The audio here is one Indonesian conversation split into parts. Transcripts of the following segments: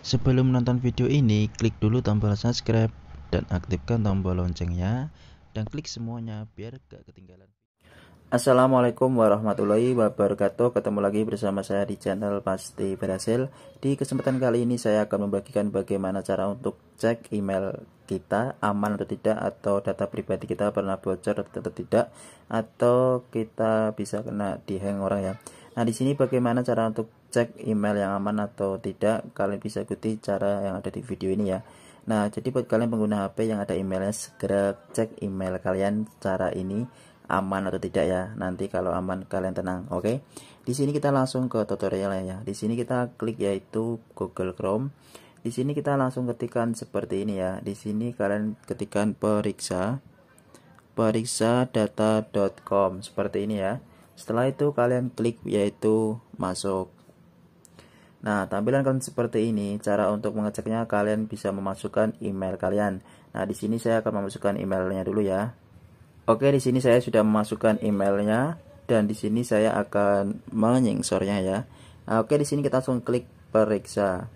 Sebelum menonton video ini, klik dulu tombol subscribe dan aktifkan tombol loncengnya dan klik semuanya biar gak ketinggalan. Assalamualaikum warahmatullahi wabarakatuh. Ketemu lagi bersama saya di channel Pasti Berhasil. Di kesempatan kali ini saya akan membagikan bagaimana cara untuk cek email kita aman atau tidak Atau data pribadi kita pernah bocor atau tidak Atau kita bisa kena dihang orang ya Nah di sini bagaimana cara untuk cek email yang aman atau tidak Kalian bisa ikuti cara yang ada di video ini ya Nah jadi buat kalian pengguna HP yang ada emailnya segera cek email kalian cara ini aman atau tidak ya. Nanti kalau aman kalian tenang, oke? Okay? Di sini kita langsung ke tutorial ya. Di sini kita klik yaitu Google Chrome. Di sini kita langsung ketikkan seperti ini ya. Di sini kalian ketikkan periksa periksa data.com seperti ini ya. Setelah itu kalian klik yaitu masuk. Nah, tampilan kalian seperti ini. Cara untuk mengeceknya kalian bisa memasukkan email kalian. Nah, di sini saya akan memasukkan emailnya dulu ya. Oke, di sini saya sudah memasukkan emailnya dan di sini saya akan menyingsornya ya. Nah, oke, di sini kita langsung klik periksa.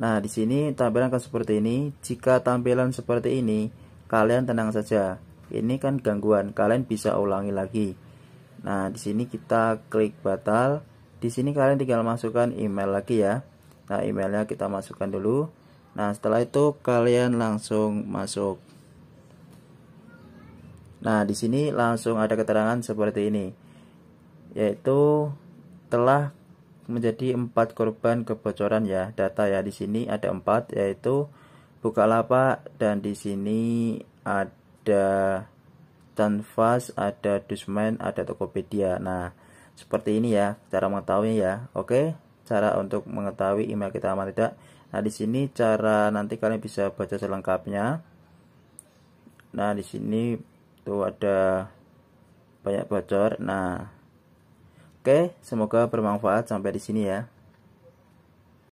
Nah, di sini tampilan akan seperti ini. Jika tampilan seperti ini, kalian tenang saja. Ini kan gangguan, kalian bisa ulangi lagi. Nah, di sini kita klik batal. Di sini kalian tinggal masukkan email lagi ya. Nah, emailnya kita masukkan dulu. Nah, setelah itu kalian langsung masuk. Nah, di sini langsung ada keterangan seperti ini, yaitu telah menjadi empat korban kebocoran ya data ya di sini ada empat yaitu Bukalapak dan di sini ada Canvas, ada Dusman, ada Tokopedia. Nah, seperti ini ya cara mengetahui ya. Oke, cara untuk mengetahui email kita aman tidak. Nah, di sini cara nanti kalian bisa baca selengkapnya. Nah, di sini tuh ada banyak bocor nah oke semoga bermanfaat sampai di sini ya